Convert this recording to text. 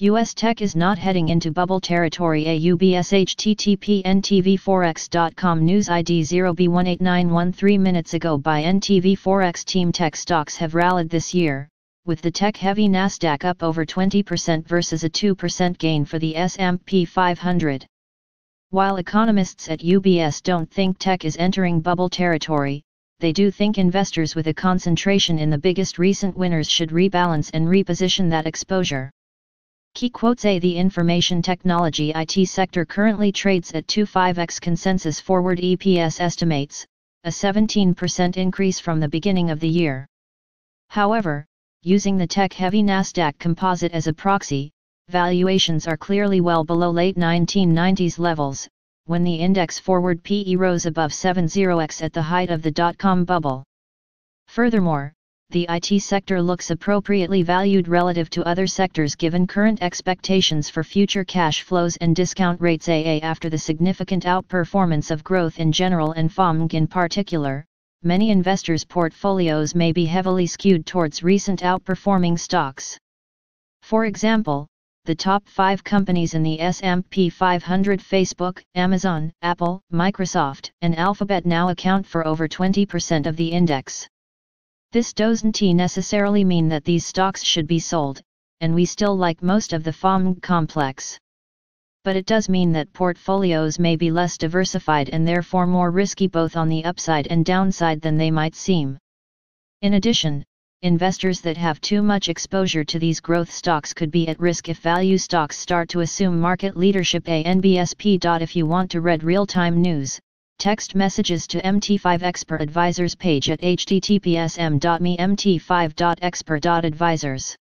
US tech is not heading into bubble territory AUBS http ntvforex.com news ID 0b18913 minutes ago by NTVForex team tech stocks have rallied this year, with the tech-heavy Nasdaq up over 20% versus a 2% gain for the S&P 500. While economists at UBS don't think tech is entering bubble territory, they do think investors with a concentration in the biggest recent winners should rebalance and reposition that exposure. Key quotes A. The information technology IT sector currently trades at 25x consensus forward EPS estimates, a 17% increase from the beginning of the year. However, using the tech-heavy Nasdaq composite as a proxy, valuations are clearly well below late 1990s levels, when the index forward PE rose above 70x at the height of the dot-com bubble. Furthermore, the IT sector looks appropriately valued relative to other sectors given current expectations for future cash flows and discount rates AA after the significant outperformance of growth in general and FOMG in particular. Many investors' portfolios may be heavily skewed towards recent outperforming stocks. For example, the top 5 companies in the S&P 500 Facebook, Amazon, Apple, Microsoft, and Alphabet now account for over 20% of the index. This doesn't necessarily mean that these stocks should be sold, and we still like most of the FOMG complex. But it does mean that portfolios may be less diversified and therefore more risky both on the upside and downside than they might seem. In addition, investors that have too much exposure to these growth stocks could be at risk if value stocks start to assume market leadership a NBSP. If you want to read real-time news, text messages to MT5 Expert Advisors page at https m.me mt5.expert.advisors.